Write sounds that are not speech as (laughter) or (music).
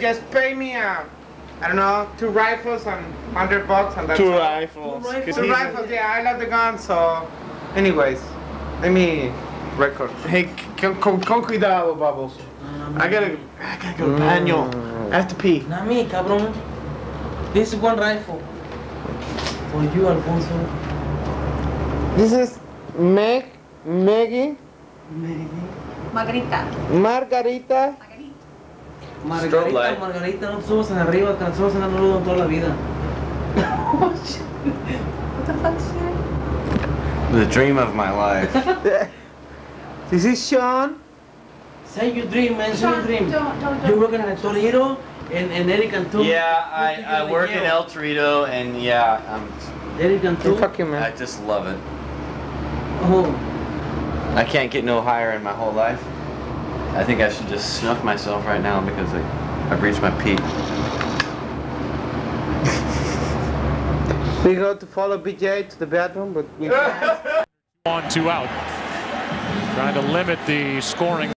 Just pay me, uh, I don't know, two rifles and 100 bucks and that's Two all. rifles. Two 'cause rifles? Two rifles, yeah, I love the gun, so... Anyways, let me record. Hey, con, con, con cuidado, Bubbles. I gotta, I gotta go to the baño. I have to pee. Not me, cabrón. This is one rifle. For you, Alfonso. This is Meg, Maggie, Margarita. Margarita. Margarita. Strobe Margarita, light. Margarita, no te subas en arriba, que nos subas en el toda la vida. (laughs) What the fuck? The dream of my life. (laughs) This is Sean. Say your dream, man, say your Don't, dream. don't, don't. You're working at Torito and, and Eric Cantú. yeah, I, I work in El Torito, and yeah, I'm, Eric Cantú. Fuck you, I just love it. Oh, I can't get no higher in my whole life. I think I should just snuff myself right now because I, I've reached my peak. We go to follow BJ to the bathroom, but we (laughs) on two out. Trying to limit the scoring.